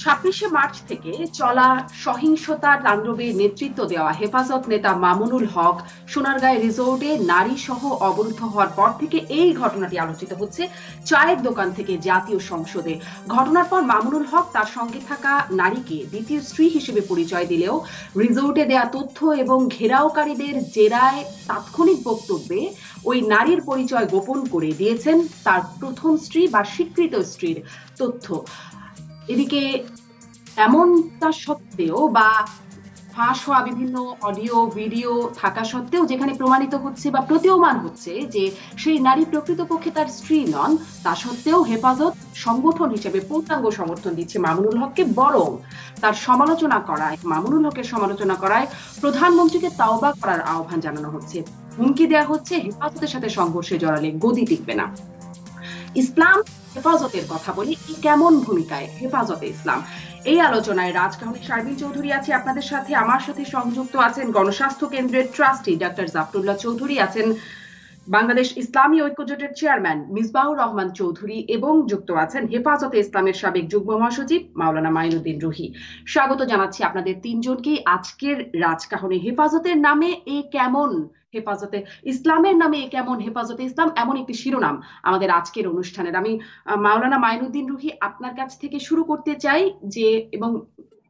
ছাব্বিশে মার্চ থেকে চলা সহিংসতা তাণ্ডবে নেতৃত্ব দেওয়া হেফাজত নেতা মামুনুল হক সোনারগাঁয় রিসোর্টে নারী সহ অবরুদ্ধ হওয়ার পর থেকে এই ঘটনাটি আলোচিত হচ্ছে চায়ের দোকান থেকে জাতীয় সংসদে। ঘটনার পর মামুনুল হক তার সঙ্গে থাকা নারীকে দ্বিতীয় স্ত্রী হিসেবে পরিচয় দিলেও রিসোর্টে দেয়া তথ্য এবং ঘেরাওকারীদের জেরায় তাৎক্ষণিক বক্তব্যে ওই নারীর পরিচয় গোপন করে দিয়েছেন তার প্রথম স্ত্রী বা স্বীকৃত স্ত্রীর তথ্য। এদিকে এমনটা সত্ত্বেও বা ফাঁস হওয়া বিভিন্ন অডিও, ভিডিও থাকা সত্ত্বেও যেখানে প্রমাণিত হচ্ছে বা প্রতীয়মান হচ্ছে যে সেই নারী প্রকৃতপক্ষে তার স্ত্রী নন, তা সত্ত্বেও হেফাজত সংগঠন হিসেবে পূর্ণাঙ্গ সমর্থন দিচ্ছে মামুনুল হককে, বরং তার সমালোচনা করায়, মামুনুল হকের সমালোচনা করায় প্রধানমন্ত্রীকে তাওবা করার আহ্বান জানানো হচ্ছে। হুমকি দেওয়া হচ্ছে, হেফাজতের সাথে সংঘর্ষে জড়ালে গদি টিকবে না। ইসলাম, হেফাজতের কথা বলি কেমন ভূমিকায়? হেফাজতে ইসলাম। এই আলোচনায় রাজকাহনী শারবিন চৌধুরী আছে আপনাদের সাথে। আমার সাথে সংযুক্ত আছেন গণস্বাস্থ্য কেন্দ্রের ট্রাস্টি ডাক্তার জাফরুল্লাহ চৌধুরী আছেন বাংলাদেশ ইসলামী ঐক্যজোটের চেয়ারম্যান মিসবাহুর রহমান চৌধুরী এবং যুক্ত আছেন হেফাজতে ইসলামের সাবেক যুগ্ম মহাসচিব মাওলানা মাইনুদ্দিন রুহি। স্বাগত জানাচ্ছি আপনাদের তিনজনকেই আজকের রাজকাহনে হেফাজতের নামে এ কেমন হেফাজতে। ইসলামের নামে কেমন হেফাজতে? ইসলাম এমন একটি শিরোনাম আমাদের আজকের অনুষ্ঠানের। আমি মাওলানা মাইনুদ্দিন রুহি আপনার কাছ থেকে শুরু করতে চাই যে, এবং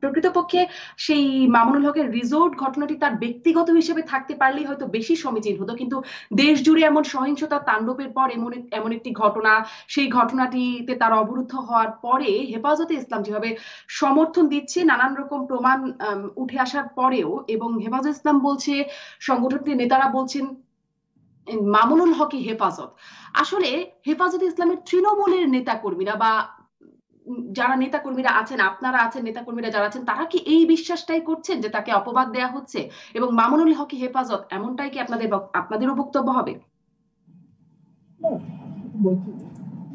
প্রকৃতপক্ষে সেই মামুনুল হকের রিজোর্ট ঘটনাটি তার ব্যক্তিগত হিসেবে থাকতে পারলেই হয়তো বেশি সমীচীন হতো। কিন্তু দেশ জুড়ে এমন সহিংসতা তাণ্ডবের পর এমন এমন একটি ঘটনা, সেই ঘটনাটিতে তার অবরুদ্ধ হওয়ার পরে হেফাজতে ইসলাম যেভাবে সমর্থন দিচ্ছে, নানান রকম প্রমাণ উঠে আসার পরেও এবং হেফাজত ইসলাম বলছে, সংগঠনটির নেতারা বলছেন মামুনুল হকি হেফাজত। আসলে হেফাজত ইসলামের তৃণমূলের নেতা কর্মীরা বা যারা নেতা কর্মীরা আছেন, আপনারা আছেন নেতা কর্মীরা যারা আছেন, তারা কি এই বিশ্বাসটাই করছেন যে তাকে অপবাদ দেয়া হচ্ছে? এবং মামুনুল হকি হেফাজত? এমনটাই কি আপনাদের আপনাদেরও বক্তব্য হবে?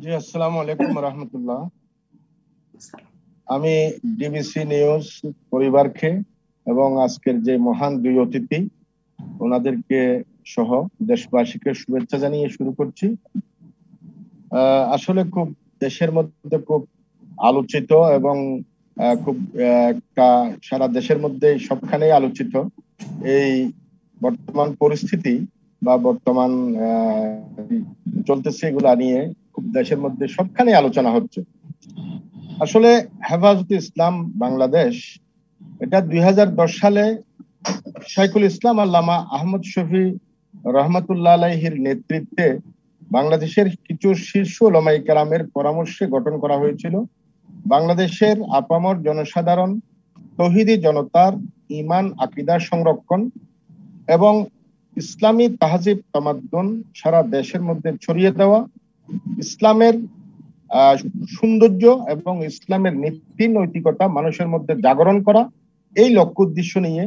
জি, আসসালামু আলাইকুম রহমতুল্লাহ। আমি ডিবিসি নিউজ পরিবারকে এবং আজকের যে মহান দুই অতিথি, ওনাদেরকে সহ দেশবাসীকে শুভেচ্ছা জানিয়ে শুরু করছি। আসলে খুব দেশের মধ্যে খুব আলোচিত এবং খুব একটা সারা দেশের মধ্যে সবখানেই আলোচিত। এই বর্তমান পরিস্থিতি বা বর্তমান চলতেছে এগুলা নিয়ে খুব দেশের মধ্যে সবখানে আলোচনা হচ্ছে। আসলে হেফাজত ইসলাম বাংলাদেশ, এটা দুই হাজার দশ সালে শাইকুল ইসলাম আল্লামা আহমদ শফি রহমতুল্লাহ আলাইহির নেতৃত্বে বাংলাদেশের কিছু শীর্ষ ওলামাই কালামের পরামর্শে গঠন করা হয়েছিল। বাংলাদেশের আপামর জনসাধারণ, তহিদি জনতার ইমান আকিদার সংরক্ষণ এবং ইসলামী তাহাজিব তামাদ্দন সারা দেশের মধ্যে ছড়িয়ে দেওয়া, ইসলামের সৌন্দর্য এবং ইসলামের নীতি নৈতিকতা মানুষের মধ্যে জাগরণ করা, এই লক্ষ্য উদ্দেশ্য নিয়ে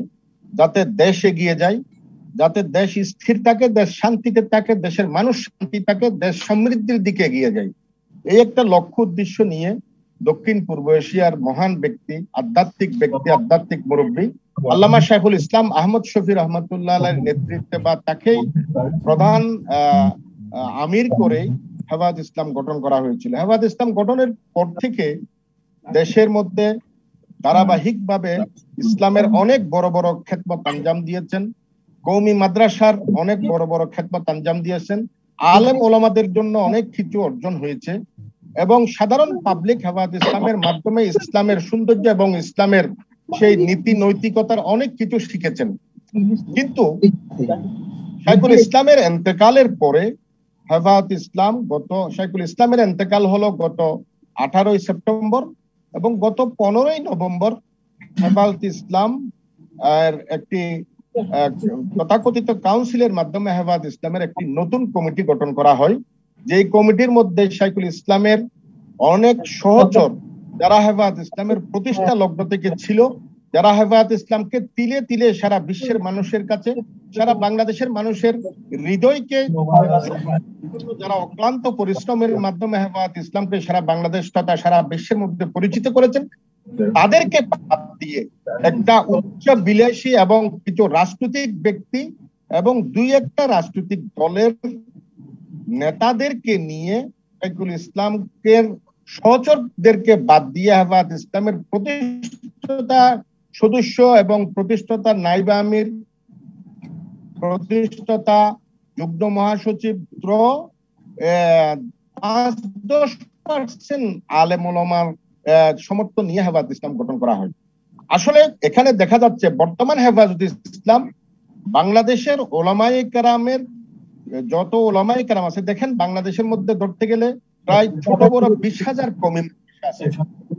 যাতে দেশ এগিয়ে যায়, যাতে দেশ স্থির থাকে, দেশ শান্তিতে থাকে, দেশের মানুষ শান্তি থাকে, দেশ সমৃদ্ধির দিকে এগিয়ে যায়। এই একটা লক্ষ্য উদ্দেশ্য নিয়ে দক্ষিণ পূর্ব এশিয়ার মহান ব্যক্তি, আধ্যাত্মিক ব্যক্তি, আধ্যাত্মিক মুরব্বী। আল্লামা শাহুল ইসলাম আহমদ শফি রহমতুল্লাহ নেতৃত্বে বা তাকেই প্রধান আমির করে হেফাজ ইসলাম গঠন করা হয়েছিল। হেফাজ ইসলাম গঠনের পর থেকে দেশের মধ্যে ধারাবাহিক ভাবে ইসলামের অনেক বড় বড় খেদমত আঞ্জাম দিয়েছেন। কৌমি মাদ্রাসার অনেক বড় বড় খেদমত আঞ্জাম দিয়েছেন। আলেম ওলামাদের জন্য অনেক কিছু অর্জন হয়েছে। এবং সাধারণ পাবলিক হেফাজ ইসলামের মাধ্যমে ইসলামের সৌন্দর্য এবং ইসলামের সেই নীতি নৈতিকতার অনেক কিছু শিখেছেন। কিন্তু শাইকুল ইসলামের এন্তেকালের পরে হেফাজত ইসলাম গত শাইকুল ইসলামের এন্তেকাল হলো গত আঠারোই সেপ্টেম্বর এবং গত পনেরোই নভেম্বর হেফাজত ইসলাম একটি তথাকথিত কাউন্সিলের মাধ্যমে হেফাজ ইসলামের একটি নতুন কমিটি গঠন করা হয়। যে কমিটির মধ্যে শাইকুল ইসলামের অনেক সহচর যারা হেফাজ ইসলামের প্রতিষ্ঠা লগ্ন থেকে ছিল, যারা হেফাজত ইসলামকে তিলে তিলে সারা বিশ্বের মানুষের কাছে, সারা বাংলাদেশের মানুষের হৃদয়কে যারা অক্লান্ত পরিশ্রমের মাধ্যমে হেফাজত ইসলামকে সারা বাংলাদেশ তথা সারা বিশ্বের মধ্যে পরিচিত করেছেন, তাদেরকে বাদ দিয়ে একটা উচ্চ বিলাসী এবং কিছু রাজনৈতিক ব্যক্তি এবং দুই একটা রাজনৈতিক দলের নেতাদেরকে নিয়ে শাইকুল ইসলামকে, সহচরদেরকে বাদ দিয়ে হেফাজত ইসলামের প্রতিষ্ঠাতা সদস্য এবং প্রতিষ্ঠাতা নাইবা আমির, প্রতিষ্ঠাতা যুগ্ম মহাসচিব পাঁচ দশ পার্সেন্ট আলেম ওলামার সমর্থন নিয়ে হেফাজত ইসলাম গঠন করা হয়। আসলে এখানে দেখা যাচ্ছে বর্তমান হেফাজত ইসলাম বাংলাদেশের ওলামাই কারামের যত ওলামাই কারাম আছে, দেখেন বাংলাদেশের মধ্যে ধরতে গেলে প্রায় ছোট বড় বিশ হাজার কমিউনিটি আছে,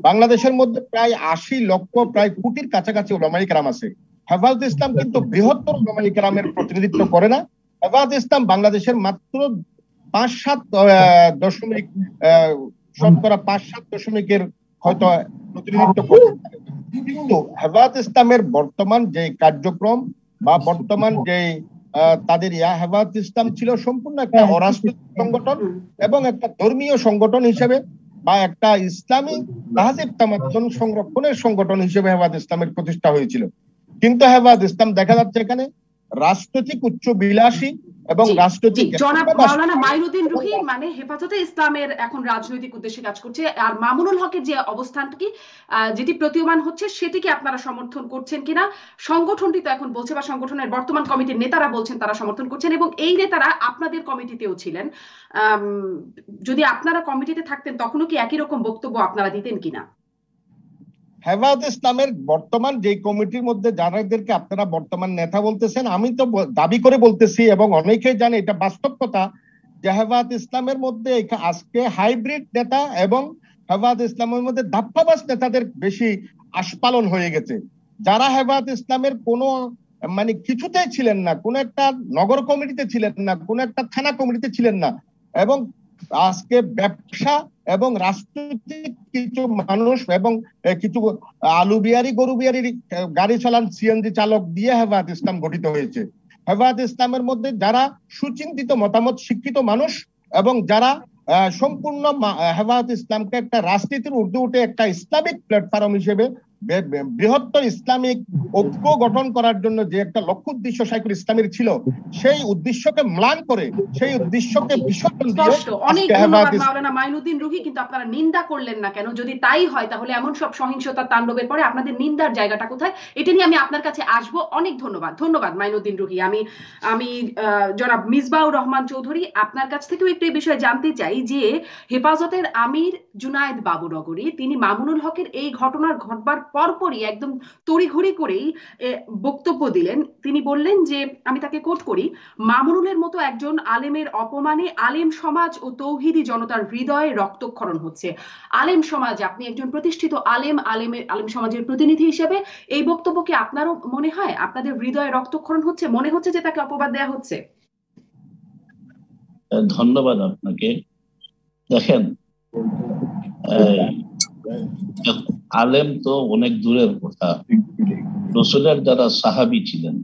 বাংলাদেশের মধ্যে প্রায় আশি লক্ষ, প্রায় কোটির কাছাকাছি ওলামাই কারাম আছে। হেফাজত ইসলাম কিন্তু বৃহত্তর ওলামাই কারামের প্রতিনিধিত্ব করে না। হেফাজত ইসলাম বাংলাদেশের মাত্র পাঁচ সাত দশমিক শতকরা পাঁচ সাত দশমিকের হয়তো প্রতিনিধিত্ব করতে কিন্তু হেফাজত ইসলামের বর্তমান যে কার্যক্রম বা বর্তমান যে তাদের ইয়া হেফাজত ইসলাম ছিল সম্পূর্ণ একটা অরাজনৈতিক সংগঠন এবং একটা ধর্মীয় সংগঠন হিসেবে বা একটা ইসলামী তাহাজিব তামাজন সংরক্ষণের সংগঠন হিসেবে হেবাদ ইসলামের প্রতিষ্ঠা হয়েছিল। কিন্তু হেবাদ ইসলাম দেখা যাচ্ছে এখানে রাজনৈতিক উচ্চ বিলাসী এবং রাজনৈতিক জনাব মাওলানা মাইনুদ্দিন রুহি মানে হেফাজতে ইসলামের এখন রাজনৈতিক উদ্দেশ্যে কাজ করছে। আর মামুনুল হকের যে অবস্থানটি যেটি প্রতীয়মান হচ্ছে সেটিকে আপনারা সমর্থন করছেন কিনা? সংগঠনটি তো এখন বলছে বা সংগঠনের বর্তমান কমিটির নেতারা বলছেন তারা সমর্থন করছেন। এবং এই নেতারা আপনাদের কমিটিতেও ছিলেন। যদি আপনারা কমিটিতে থাকতেন তখনও কি একই রকম বক্তব্য আপনারা দিতেন কিনা? হেফাজত ইসলামের বর্তমান যে কমিটির মধ্যে যারাদেরকে আপনারা বর্তমান নেতা বলতেছেন, আমি তো দাবি করে বলতেছি এবং অনেকেই জানে, এটা বাস্তব কথা যে হেফাজত ইসলামের মধ্যে আজকে হাইব্রিড নেতা এবং হেফাজত ইসলামের মধ্যে ধাপ্পাবাস নেতাদের বেশি আস্পালন হয়ে গেছে। যারা হেফাজত ইসলামের কোনো মানে কিছুতেই ছিলেন না, কোন একটা নগর কমিটিতে ছিলেন না, কোন একটা থানা কমিটিতে ছিলেন না এবং আজকে ব্যবসা এবং রাজনৈতিক কিছু মানুষ এবং কিছু আলু বিহারি গরু বিহারি গাড়ি চালান সিএনজি চালক দিয়ে হেফাজত ইসলাম গঠিত হয়েছে। হেফাজত ইসলামের মধ্যে যারা সুচিন্তিত মতামত, শিক্ষিত মানুষ এবং যারা সম্পূর্ণ হেফাজত ইসলামকে একটা রাজনীতির উর্দু উঠে একটা ইসলামিক প্ল্যাটফর্ম হিসেবে বৃহত্তর ইসলামিক ঐক্য গঠন করার জন্য যে একটা লক্ষ্য উদ্দেশ্য সাইকুল ইসলামের ছিল সেই উদ্দেশ্যকে ম্লান করে সেই উদ্দেশ্যকে বিসর্জন অনেক মাওলানা মাইনুদ্দিন রুহি কিন্তু আপনারা নিন্দা করলেন না কেন? যদি তাই হয় তাহলে এমন সব সহিংসতা তাণ্ডবের পরে আপনাদের নিন্দার জায়গাটা কোথায়? এটা নিয়ে আমি আপনার কাছে আসব। অনেক ধন্যবাদ। ধন্যবাদ মাইনুদ্দিন রুহি। আমি আমি জনাব মিসবাউর রহমান চৌধুরী আপনার কাছ থেকেও একটু এই বিষয়ে জানতে চাই যে হেফাজতের আমির জুনায়েদ বাবুনগরী তিনি মামুনুল হকের এই ঘটনার ঘটবার পরপরই একদম তড়িঘড়ি করেই বক্তব্য দিলেন। তিনি বললেন যে, আমি তাকে কোট করি, মামুনুলের মতো একজন আলেমের অপমানে আলেম সমাজ ও তৌহিদি জনতার হৃদয়ে রক্তক্ষরণ হচ্ছে। আলেম সমাজ, আপনি একজন প্রতিষ্ঠিত আলেম আলেমের আলেম সমাজের প্রতিনিধি হিসেবে এই বক্তব্যকে আপনারও মনে হয়? আপনাদের হৃদয়ে রক্তক্ষরণ হচ্ছে? মনে হচ্ছে যে তাকে অপবাদ দেয়া হচ্ছে? ধন্যবাদ আপনাকে। দেখেন আলেম তো অনেক দূরের কথা। রসুলের যারা সাহাবি ছিলেন,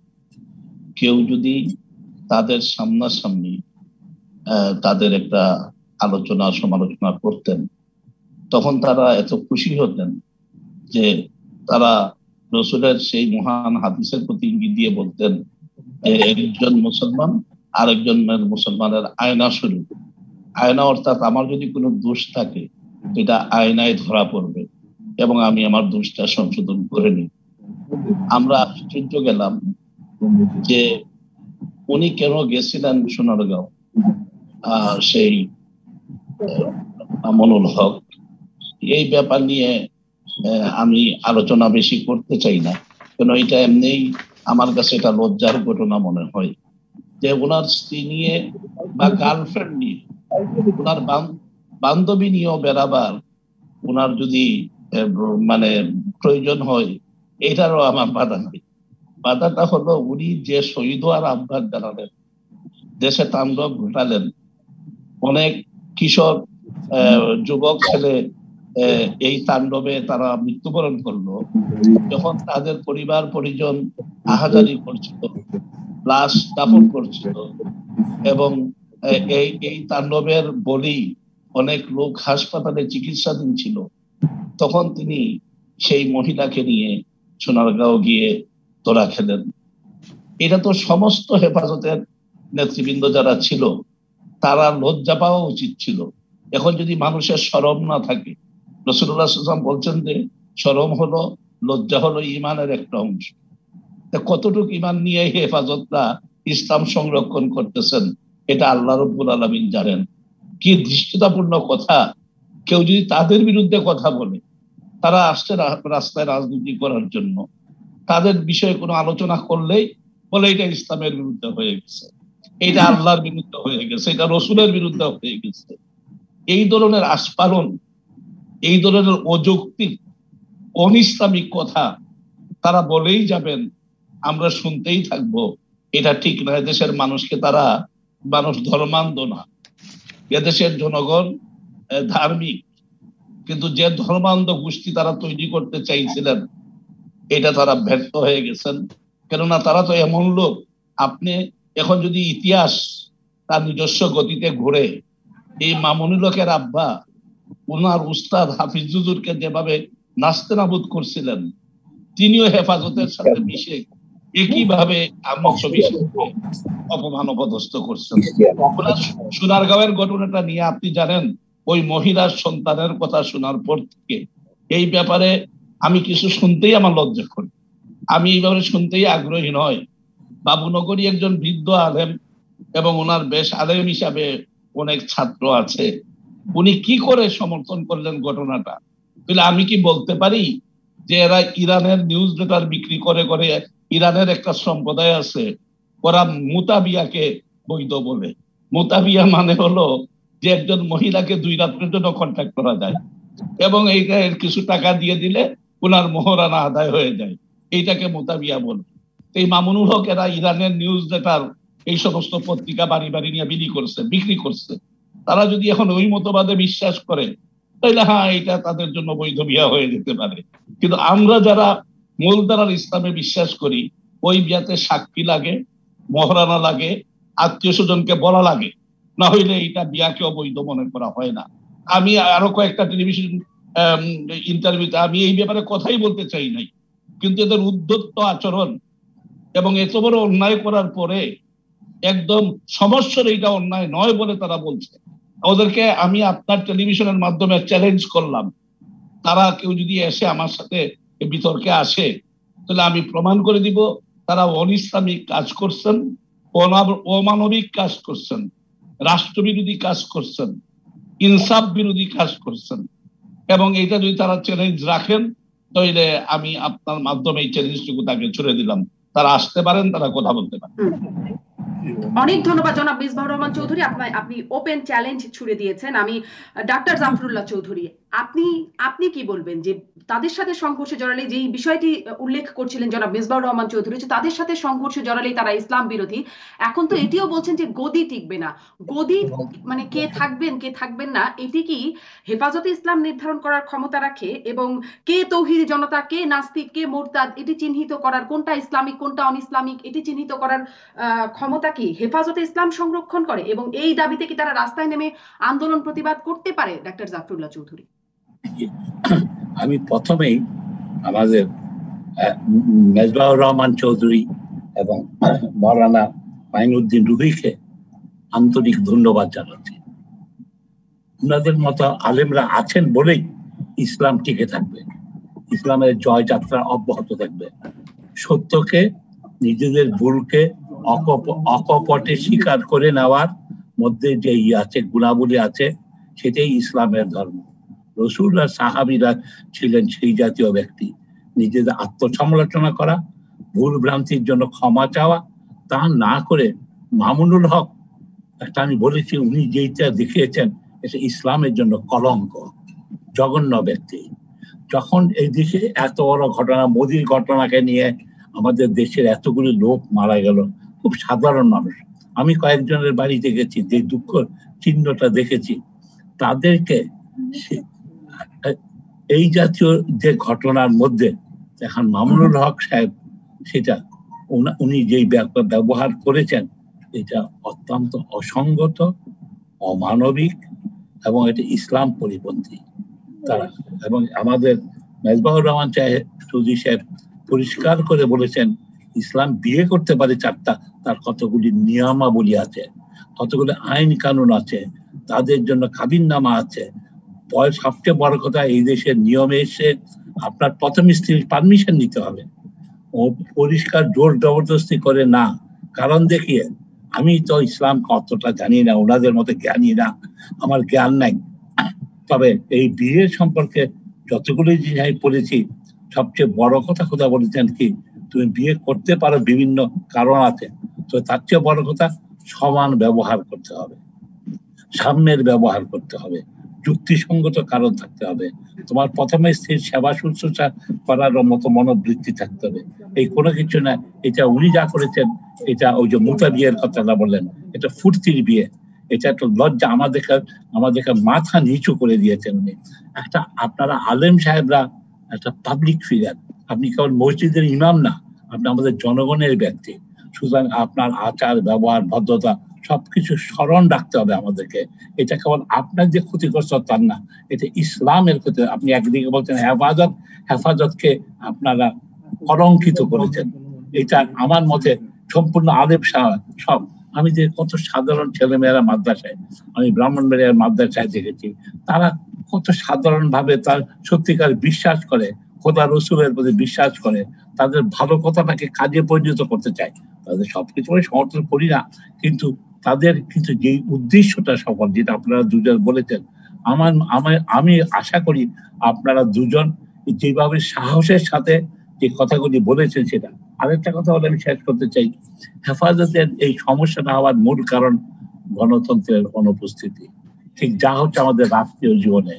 কেউ যদি তাদের সামনাসামনি তাদের একটা আলোচনা, সমালোচনা করতেন, তখন তারা এত খুশি হতেন যে তারা রসুলের সেই মহান হাদিসের প্রতি ইঙ্গিত দিয়ে বলতেন একজন মুসলমান আরেকজন মুসলমানের আয়না শুরু আয়না অর্থাৎ আমার যদি কোনো দোষ থাকে, এটা আয়নায় ধরা পড়বে। এবং আমি আমার দোষটা সংশোধন করে নিই। আমরা আশ্চর্য গেলাম যে উনি কেন গেছিলেন সোনারগাঁও? সেই মনুল হক। এই ব্যাপার নিয়ে আমি আলোচনা বেশি করতে চাই না। কেন এটা এমনিই আমার কাছে এটা লজ্জার ঘটনা মনে হয়। যে ওনার স্ত্রী নিয়ে বা গার্লফ্রেন্ড নিয়ে ওনার বান্ধবী নিয়েও বেড়াবার ওনার যদি মানে প্রয়োজন হয়, এটারও আমার বাধা নাই। বাধাটা হলো উনি যে শহীদ হওয়ার আহ্বান জানালেন, দেশে তাণ্ডব ঘটালেন, অনেক কিশোর যুবক ছেলে এই তাণ্ডবে তারা মৃত্যুবরণ করল। যখন তাদের পরিবার পরিজন আহাজারি করছিল, লাশ দাফন করছিল এবং এই এই তাণ্ডবের বলি অনেক লোক হাসপাতালে চিকিৎসাধীন ছিল। তখন তিনি সেই মহিলাকে নিয়ে সোনারগাঁও গিয়ে তোরা খেলেন। এটা তো সমস্ত হেফাজতের নেতৃবৃন্দ যারা ছিল, তারা লজ্জা পাওয়া উচিত ছিল। এখন যদি মানুষের সরম না থাকে রসুল্লাহ বলছেন যে, সরম হলো, লজ্জা হলো ইমানের একটা অংশ। কতটুকু ইমান নিয়ে হেফাজতটা ইসলাম সংরক্ষণ করতেছেন, এটা আল্লাহ রব্বুল আলমিন জানেন। কি দৃষ্টতাপূর্ণ কথা কেউ যদি তাদের বিরুদ্ধে কথা বলে, তারা আসছে রাস্তায় রাজনীতি করার জন্য। তাদের বিষয়ে কোনো আলোচনা করলেই বলে এটা ইসলামের বিরুদ্ধে হয়ে গেছে। এটা আল্লাহর বিরুদ্ধে হয়ে গেছে, এটা রসুলের বিরুদ্ধে হয়ে গেছে। এই ধরনের আস্পালন এই ধরনের অযৌক্তিক, অনিসলামিক কথা তারা বলেই যাবেন, আমরা শুনতেই থাকব, এটা ঠিক না। দেশের মানুষকে তারা মানুষ ধর্মান্ধ না। এদেশের জনগণ ধার্মিক। কিন্তু যে ধর্মান্ধ গোষ্ঠী তারা তৈরি করতে চাইছিলেন এটা তারা ব্যর্থ হয়ে গেছেন। কেননা তারা তো এমন লোক আপনি এখন যদি ইতিহাস তার নিজস্ব গতিতে ঘুরে এই মামুনুলকের আব্বা উনার উস্তাদ হাফিজুজুরকে যেভাবে নাস্তে নাবুদ করছিলেন তিনিও হেফাজতের সাথে মিশে একইভাবে অপমান অপদস্থ করছেন। সোনারগাঁওয়ের ঘটনাটা নিয়ে আপনি জানেন ওই মহিলার সন্তানের কথা শোনার পর থেকে এই ব্যাপারে আমি কিছু শুনতেই আমার লজ্জা করি। আমি এই ব্যাপারে শুনতেই আগ্রহী নয়। বাবুনগরী একজন বৃদ্ধ আলেম এবং ওনার বেশ আলেম হিসাবে অনেক ছাত্র আছে। উনি কি করে সমর্থন করলেন ঘটনাটা? তাহলে আমি কি বলতে পারি যে এরা ইরানের নিউজ লেটার বিক্রি করে করে ইরানের একটা সম্প্রদায় আছে, ওরা মুতাবিয়াকে বৈধ বলে। মুতাবিয়া মানে হলো যে একজন মহিলাকে দুই রাত্রের জন্য কন্ট্যাক্ট করা যায় এবং এইটা কিছু টাকা দিয়ে দিলে ওনার মোহরানা আদায় হয়ে যায়। এইটাকে মোতাবিয়া বলে। এই মামুনুল হক এরা ইরানের নিউজ লেটার এই সমস্ত পত্রিকা বাড়ি বাড়ি নিয়ে বিলি করছে, বিক্রি করছে। তারা যদি এখন ওই মতবাদে বিশ্বাস করে তাহলে হ্যাঁ এটা তাদের জন্য বৈধ বিয়া হয়ে যেতে পারে। কিন্তু আমরা যারা মূলধারার ইসলামে বিশ্বাস করি, ওই বিয়াতে সাক্ষী লাগে, মহারানা লাগে, আত্মীয় স্বজনকে বলা লাগে না হইলে এটা বিয়াকে অবৈধ মনে করা হয় না। আমি আরও কয়েকটা টেলিভিশন ইন্টারভিউতে আমি এই ব্যাপারে কথাই বলতে চাই নাই। কিন্তু এদের উদ্ধত্ত আচরণ এবং এত বড় অন্যায় করার পরে একদম সমস্যার এইটা অন্যায় নয় বলে তারা বলছে। ওদেরকে আমি আপনার টেলিভিশনের মাধ্যমে চ্যালেঞ্জ করলাম। তারা কেউ যদি এসে আমার সাথে বিতর্কে আসে, তাহলে আমি প্রমাণ করে দিব, তারা অনিসলামিক কাজ করছেন অমানবিক কাজ করছেন। রাষ্ট্রবিরোধী কাজ করছেন, ইনসাফ বিরোধী কাজ করছেন, এবং এটা যদি তারা চ্যালেঞ্জ রাখেন, তাহলে আমি আপনার মাধ্যমে এই চ্যালেঞ্জটুকু তাকে ছুড়ে দিলাম। তারা আসতে পারেন, তারা কথা বলতে পারেন। অনেক ধন্যবাদ জনাব মিসবাহ রহমান চৌধুরী। আপনি আপনি ওপেন চ্যালেঞ্জ ছুড়ে দিয়েছেন। আমি ডাক্তার জাফরুল্লাহ চৌধুরী, আপনি আপনি কি বলবেন যে তাদের সাথে সংঘর্ষে জড়ালে যেই বিষয়টি উল্লেখ করছিলেন জনাব মিসবাহ রহমান চৌধুরী, যে তাদের সাথে সংঘর্ষে জড়ালেই তারা ইসলাম বিরোধী। এখন তো এটিও বলছেন যে গদি টিকবে না। গদি মানে কে থাকবেন কে থাকবেন না, এটি কি হেফাজতে ইসলাম নির্ধারণ করার ক্ষমতা রাখে এবং কে তৌহিদি জনতা, কে নাস্তিক, কে মোরতাদ, এটি চিহ্নিত করার কোনটা ইসলামিক, কোনটা অন ইসলামিক এটি চিহ্নিত করার ক্ষমতা কি? হেফাজতে ইসলাম সংরক্ষণ করে এবং এই দাবিতে কি তারা রাস্তায় নেমে আন্দোলন প্রতিবাদ করতে পারে? ডাক্তার জাফরুল্লাহ চৌধুরী। আমি প্রথমেই আমাদের মেজবাউর রহমান চৌধুরী এবং মৌলানা মাইনুদ্দিন রুহিকে আন্তরিক ধন্যবাদ জানাচ্ছি। ওনাদের মতো আলেমরা আছেন বলেই ইসলাম টিকে থাকবে। ইসলামের জয় যাত্রা অব্যাহত থাকবে। সত্যকে, নিজেদের ভুলকে অকপটে স্বীকার করে নেওয়ার মধ্যে যে আছে, গুণাবলী আছে, সেটাই ইসলামের ধর্ম। রসুল আর সাহাবিরা ছিলেন সেই জাতীয় ব্যক্তি। নিজেদের আত্মসমালোচনা করা, ভুল ভ্রান্তির জন্য ক্ষমা চাওয়া, তা না করে মামুনুল হক, একটা আমি বলেছি, উনি যেইটা দেখিয়েছেন, এটা ইসলামের জন্য কলঙ্ক, জঘন্য ব্যক্তি। যখন এইদিকে এত বড় ঘটনা, মোদির ঘটনাকে নিয়ে আমাদের দেশের এতগুলি লোক মারা গেল খুব সাধারণ মানুষ। আমি কয়েকজনের বাড়িতে গেছি যে দুঃখ চিহ্নটা দেখেছি। তাদেরকে এই জাতীয় যে ঘটনার মধ্যে এখন মামুনুল হক সাহেব, সেটা উনি যেই ব্যবহার করেছেন, এটা অত্যন্ত অসঙ্গত, অমানবিক এবং এটা ইসলাম পরিপন্থী। তারা, এবং আমাদের মেজবাহুর রহমান সাহেব, চৌধুরী সাহেব পরিষ্কার করে বলেছেন ইসলাম বিয়ে করতে পারে চারটা, তার কতগুলি নিয়মাবলী আছে, কতগুলি আইন কানুন আছে, তাদের জন্য কাবিন নামা আছে সবচেয়ে বড় কথা, এই দেশের নিয়মে এসে আপনার প্রথম স্ত্রীর পারমিশন নিতে হবে। ও পরিষ্কার, জোর জবরদস্তি করে না। কারণ দেখিয়ে, আমি তো ইসলাম কতটা জানি না, ওনাদের মতো জ্ঞানী না, আমার জ্ঞান নাই। তবে এই বিয়ে সম্পর্কে যতগুলি জিনিস আমি পড়েছি, সবচেয়ে বড় কথা কথা বলেছেন কি তুমি বিয়ে করতে পারো বিভিন্ন কারণ আছে। তো তার চেয়ে বড় কথা সমান ব্যবহার করতে হবে। সাম্যের ব্যবহার করতে হবে। যুক্তিসঙ্গত কারণ থাকতে হবে। তোমার প্রথমে স্থির সেবা শুশ্রূষা করার মতো মনোবৃত্তি থাকতে হবে। এই কোনো কিছু না, এটা উনি যা করেছেন, এটা ওই যে মোটা বিয়ের কথা কথাটা বললেন, এটা ফুর্তির বিয়ে। এটা একটা লজ্জা আমাদেরকে আমাদেরকে মাথা নিচু করে দিয়েছেন উনি। একটা আপনারা আলেম সাহেবরা একটা পাবলিক ফিগার আপনি কেবল মসজিদের ইমাম না আপনি আমাদের জনগণের ব্যক্তি। সুতরাং আপনার আচার, ব্যবহার, ভদ্রতা সবকিছু স্মরণ রাখতে হবে আমাদেরকে। এটা কেবল আপনার যে ক্ষতিগ্রস্ত তার না, এটা ইসলামের ক্ষতি। আপনি একদিকে বলছেন হেফাজত, হেফাজতকে আপনারা কলঙ্কিত করেছেন। এটা আমার মতে সম্পূর্ণ আলেপ সব। আমি যে কত সাধারণ ছেলেমেয়েরা মাদ্রাসায়, আমি ব্রাহ্মণবাড়িয়ার মাদ্রাসায় দেখেছি, তারা কত সাধারণভাবে তার সত্যিকার বিশ্বাস করে। খোদা রসুলের প্রতি বিশ্বাস করে, তাদের ভালো কথাটাকে কাজে পরিণত করতে চায়। তাদের সবকিছু আমি সমর্থন করি না, কিন্তু তাদের কিন্তু যে উদ্দেশ্যটা সফল যেটা আপনারা দুজন বলেছেন, আমার আমার, আমি আশা করি আপনারা দুজন যেভাবে সাহসের সাথে যে কথাগুলি বলেছেন সেটা। আরেকটা কথা বলে আমি শেষ করতে চাই, হেফাজতের এই সমস্যাটা হওয়ার মূল কারণ গণতন্ত্রের অনুপস্থিতি। ঠিক যা হচ্ছে আমাদের রাষ্ট্রীয় জীবনে,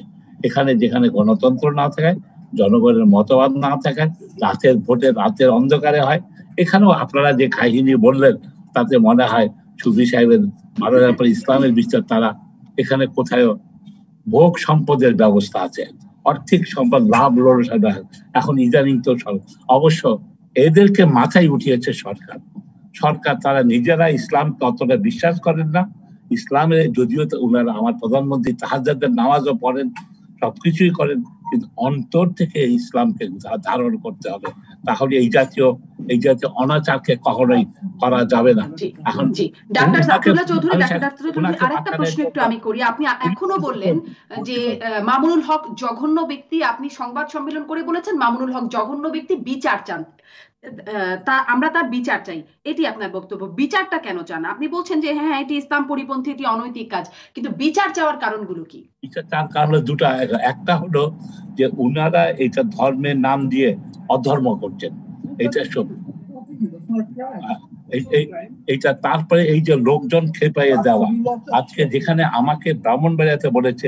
এখানে যেখানে গণতন্ত্র না থাকায় জনগণের মতবাদ না থাকায় রাতের ভোটে রাতের অন্ধকারে হয়। এখানেও আপনারা যে কাহিনী বললেন, তাতে মনে হয় সুফি সাহেবের মারা ইসলামের বিস্তার তারা এখানে কোথায় ভোগ সম্পদের ব্যবস্থা আছে। আর্থিক সম্পদ লাভ এখন ইদানিং তো অবশ্য এদেরকে মাথায় উঠিয়েছে সরকার। সরকার তারা নিজেরা ইসলামকে অতটা বিশ্বাস করেন না। ইসলামের যদিও ওনারা আমার প্রধানমন্ত্রী তাহাজাদের নামাজও পড়েন, সবকিছুই করেন। কিন্তু অন্তর থেকে ইসলামকে ধারণ করতে হবে তাহলে এই জাতীয় এই জাতীয় অনাচারকে কখনোই করা যাবে না। এখন ডাক্তার সাকুল্লাহ চৌধুরী ডাক্তার আরেকটা প্রশ্ন একটু আমি করি। আপনি এখনও বললেন যে মামুনুল হক জঘন্য ব্যক্তি আপনি সংবাদ সম্মেলন করে বলেছেন মামুনুল হক জঘন্য ব্যক্তি বিচার চান। তা আমরা তার বিচার চাই। এটি আপনার বক্তব্য। বিচারটা কেন চান? আপনি বলছেন যে হ্যাঁ এটি ইসলাম পরিপন্থী, এটি অনৈতিক কাজ। কিন্তু বিচার চাওয়ার কারণগুলো কি? বিচার চাওয়ার কারণ দুটা। একটা হলো যে উনারা এটা ধর্মের নাম দিয়ে অধর্ম করছেন। এটা সব এইটা তারপরে এই যে লোকজন খেপাইয়ে দেওয়া। আজকে যেখানে আমাকে ব্রাহ্মণ বেড়াতে বলেছে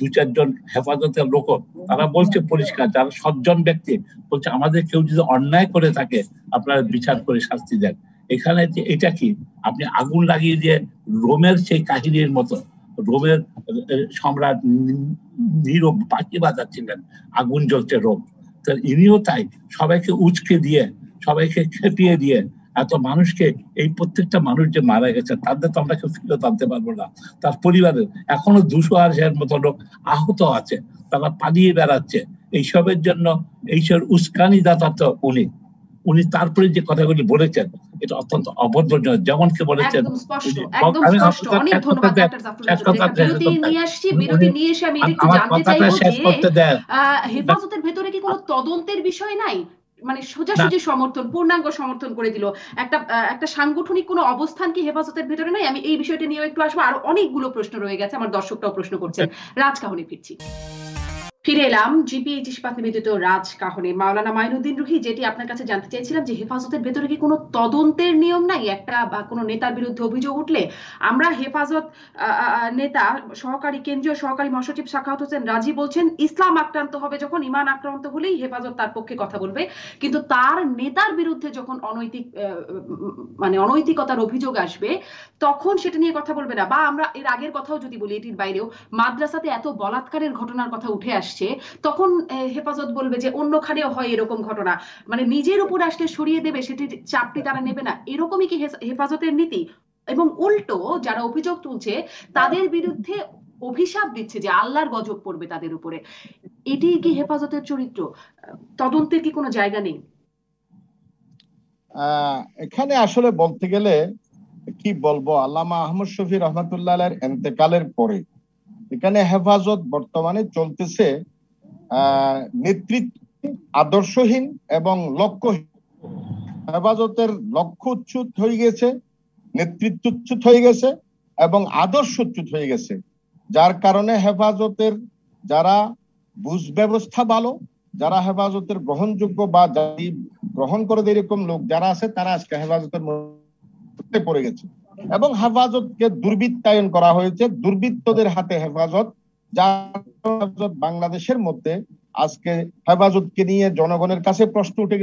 দু চারজন হেফাজতের লোক তারা বলছে পরিষ্কার, যারা সজ্জন ব্যক্তি, বলছে আমাদের কেউ যদি অন্যায় করে থাকে, আপনারা বিচার করে শাস্তি দেন। এখানে এটা কি? আপনি আগুন লাগিয়ে দিয়ে রোমের সেই কাহিনীর মতো, রোমের সম্রাট নীরব পাখি বাজাচ্ছিলেন আগুন জ্বলছে রোম। তো ইনিও তাই, সবাইকে উচকে দিয়ে, সবাইকে খেপিয়ে দিয়ে এত মানুষকে এই প্রত্যেকটা মানুষ যে মারা গেছে তাদের তো আমরা কেউ ফিরত আনতে পারব না। তার পরিবারের এখনও দুশো আড়াইশের মতো লোক আহত আছে তারা পালিয়ে বেড়াচ্ছে। এইসবের জন্য এইসব উস্কানি দাতা তো উনি। উনি তারপরে যে কথাগুলি বলেছেন এটা অত্যন্ত অভদ্রজনক যেমন কে বলেছেন আমার কথাটা শেষ করতে দেয় হেফাজতের ভেতরে কি কোনো তদন্তের বিষয় নাই? মানে সোজাসুজি সমর্থন পূর্ণাঙ্গ সমর্থন করে দিল। একটা একটা সাংগঠনিক কোনো অবস্থান কি হেফাজতের ভেতরে নাই? আমি এই বিষয়টা নিয়ে একটু আসব। আর অনেকগুলো প্রশ্ন রয়ে গেছে। আমার দর্শকটাও প্রশ্ন করছেন। রাজকাহনে ফিরছি। ফিরে এলাম জিপিএইচ নিবেদিত রাজ কাহনে মাওলানা মাইনুদ্দিন রুহি, যেটি আপনার কাছে জানতে চাইছিলাম যে হেফাজতের ভেতরে কি কোনো তদন্তের নিয়ম নাই? একটা বা কোনো নেতার বিরুদ্ধে অভিযোগ উঠলে আমরা হেফাজত নেতা, সহকারী কেন্দ্রীয় সহকারী মহাসচিব সাখাওয়াত হোসেন রাজি বলছেন, ইসলাম আক্রান্ত হবে যখন, ইমান আক্রান্ত হলেই হেফাজত তার পক্ষে কথা বলবে। কিন্তু তার নেতার বিরুদ্ধে যখন অনৈতিক মানে অনৈতিকতার অভিযোগ আসবে, তখন সেটা নিয়ে কথা বলবে না। বা আমরা এর আগের কথাও যদি বলি, এটির বাইরেও মাদ্রাসাতে এত বলাৎকারের ঘটনার কথা উঠে আসে আসছে, তখন হেফাজত বলবে যে অন্যখানেও হয় এরকম ঘটনা। মানে নিজের উপর আসলে সরিয়ে দেবে, সেটি চাপটি তারা নেবে না। এরকমই কি হেফাজতের নীতি? এবং উল্টো যারা অভিযোগ তুলছে, তাদের বিরুদ্ধে অভিশাপ দিচ্ছে যে আল্লাহর গজব পড়বে তাদের উপরে। এটি কি হেফাজতের চরিত্র? তদন্তের কি কোনো জায়গা নেই? এখানে আসলে বলতে গেলে, কি বলব? আল্লামা আহমদ শফি রহমতুল্লাহ এন্তেকালের পরে এখানে হেফাজত বর্তমানে চলতেছে নেতৃত্ব আদর্শহীন এবং লক্ষ্যহীন। হেফাজতের লক্ষ্য উচ্যুত হয়ে গেছে, নেতৃত্ব উচ্যুত হয়ে গেছে এবং আদর্শ উচ্যুত হয়ে গেছে। যার কারণে হেফাজতের যারা বুঝ ব্যবস্থা ভালো, যারা হেফাজতের গ্রহণযোগ্য বা গ্রহণ করে এরকম লোক যারা আছে, তারা আজকে হেফাজতের পড়ে গেছে। এবং হেফাজতকে দুর্বৃত্তায়ন করা হয়েছে। দুর্বৃত্তদের হাতে হেফাজত, যার বাংলাদেশের মধ্যে। আজকে হেফাজতকে নিয়ে জনগণের কাছে প্রশ্ন উঠে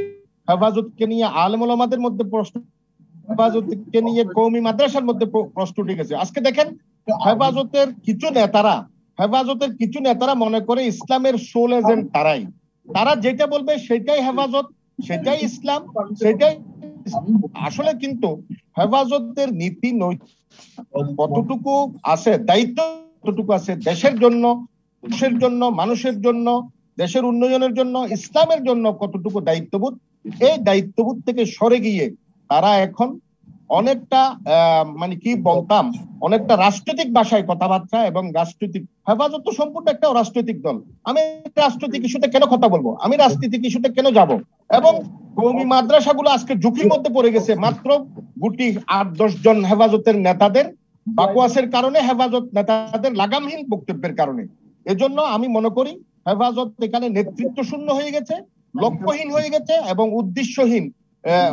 হেফাজতকে নিয়ে আলমলামাদের মধ্যে প্রশ্ন হেফাজতকে নিয়ে কৌমি মাদ্রাসার মধ্যে প্রশ্ন উঠে গেছে। আজকে দেখেন, হেফাজতের কিছু নেতারা, হেফাজতের কিছু নেতারা মনে করে ইসলামের সোল এজেন্ট তারাই। তারা যেটা বলবে সেটাই হেফাজত, সেটাই ইসলাম, সেটাই আসলে কিন্তু হেফাজতের নীতি কতটুকু আছে, দায়িত্ব কতটুকু আছে দেশের জন্য দেশের জন্য, মানুষের জন্য, দেশের উন্নয়নের জন্য, ইসলামের জন্য কতটুকু দায়িত্ববোধ? এই দায়িত্ববোধ থেকে সরে গিয়ে তারা এখন অনেকটা মানে কি বলতাম, অনেকটা রাজনৈতিক ভাষায় কথাবার্তা এবং রাজনৈতিক হেফাজত তো সম্পূর্ণ একটা রাজনৈতিক দল। আমি রাজনৈতিক ইস্যুতে কেন কথা বলব? আমি রাজনৈতিক ইস্যুতে কেন যাব? এবং কৌমি মাদ্রাসাগুলো আজকে ঝুঁকির মধ্যে পড়ে গেছে। মাত্র গুটি আট দশ জন হেফাজতের নেতাদের বাকুয়াসের কারণে হেফাজত নেতাদের লাগামহীন বক্তব্যের কারণে। এজন্য আমি মনে করি হেফাজত এখানে নেতৃত্ব শূন্য হয়ে গেছে লক্ষ্যহীন হয়ে গেছে এবং উদ্দেশ্যহীন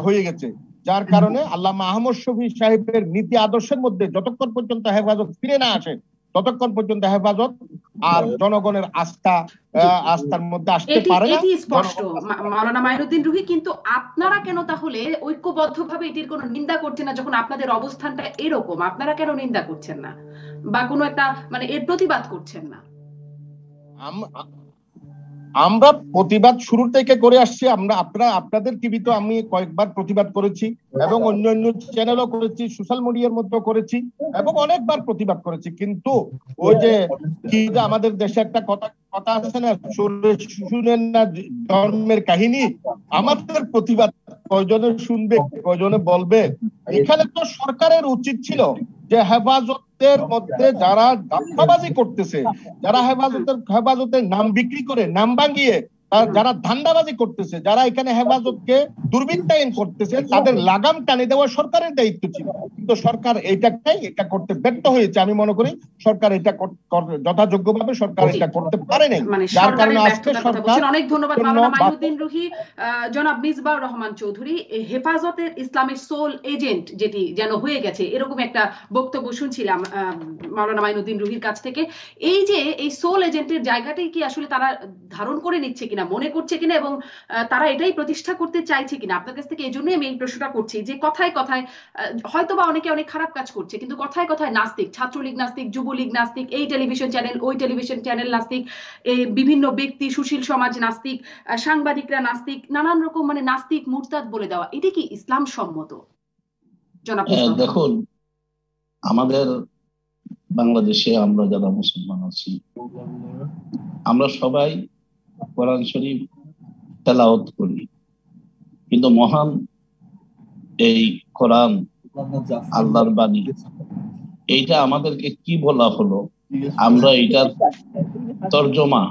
হয়ে গেছে। যার কারণে আল্লাহ আহমদ শফি সাহেবের নীতি আদর্শের মধ্যে যতক্ষণ পর্যন্ত হেফাজত ফিরে না আসে ততক্ষণ পর্যন্ত হেফাজত আর জনগণের আস্থা আস্থার মধ্যে আসতে পারে না। এটি স্পষ্ট। মাওলানা মাইনুদ্দিন রুহি কিন্তু আপনারা কেন তাহলে ঐক্যবদ্ধভাবে এটির কোনো নিন্দা করছেন না যখন আপনাদের অবস্থানটা এরকম? আপনারা কেন নিন্দা করছেন না? বা কোনো একটা মানে এর প্রতিবাদ করছেন না? আমরা প্রতিবাদ শুরু থেকে করে আসছি। আমরা আপনারা, আপনাদের টিভিতে আমি কয়েকবার প্রতিবাদ করেছি এবং অন্য অন্য চ্যানেলও করেছি সোশ্যাল মিডিয়ার মধ্যেও করেছি এবং অনেকবার প্রতিবাদ করেছি। কিন্তু ওই যে কি আমাদের দেশে একটা কথা কথা আছে না শুনেন না ধর্মের কাহিনী, আমাদের প্রতিবাদ কয়জনে শুনবে, কয়জনে বলবে? এখানে তো সরকারের উচিত ছিল যে হেফাজতের মধ্যে যারা ধাপ্পাবাজি করতেছে যারা হেফাজতের হেফাজতের নাম বিক্রি করে নাম ভাঙিয়ে যারা ধান্দাবাজি করতেছে যারা এখানে হেফাজতকে দুর্বৃত্তায়ন করতেছে তাদের লাগাম টানে দেওয়া সরকারের দায়িত্ব ছিল। কিন্তু সরকার এইটাকেই এটা করতে ব্যর্থ হয়েছে আমি মনে করি। সরকার এটা যথাযোগ্যভাবে সরকার এটা করতে পারে নাই। মানে যার কারণে আজকে সরকার অনেক ধন্যবাদ মাওলানা মাইনুদ্দিন রুহি। জনাব মিসবাউর রহমান চৌধুরী হেফাজতের ইসলামের সোল এজেন্ট যেটি যেন হয়ে গেছে এরকম একটা বক্তব্য শুনছিলাম মাওলানা মাইনুদ্দিন রুহির কাছ থেকে। এই যে এই সোল এজেন্টের জায়গাটাই কি আসলে তারা ধারণ করে নিচ্ছে কিনা মনে করছে কিনা এবং তারা এটাই প্রতিষ্ঠা করতে চাইছে কিনা। আপনার কাছ থেকে এই জন্যই আমি এই প্রশ্নটা করছি যে কথায় কথায় হয়তো বা অনেকে অনেক খারাপ কাজ করছে কিন্তু কথায় কথায় নাস্তিক ছাত্রলীগ নাস্তিক যুবলীগ নাস্তিক এই টেলিভিশন চ্যানেল ওই টেলিভিশন চ্যানেল নাস্তিক এই বিভিন্ন ব্যক্তি সুশীল সমাজ নাস্তিক সাংবাদিকরা নাস্তিক নানান রকম মানে নাস্তিক মুরতাদ বলে দেওয়া এটি কি ইসলাম সম্মত? জনাব দেখুন আমাদের বাংলাদেশে আমরা যারা মুসলমান আছি আমরা সবাই কোরআন শরীফ তেলাওত করি। কিন্তু মহান এই কোরআন আল্লাহর বাণী, এইটা আমাদেরকে কি বলা হলো? আমরা এইটার তর্জমা।